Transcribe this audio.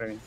I mean,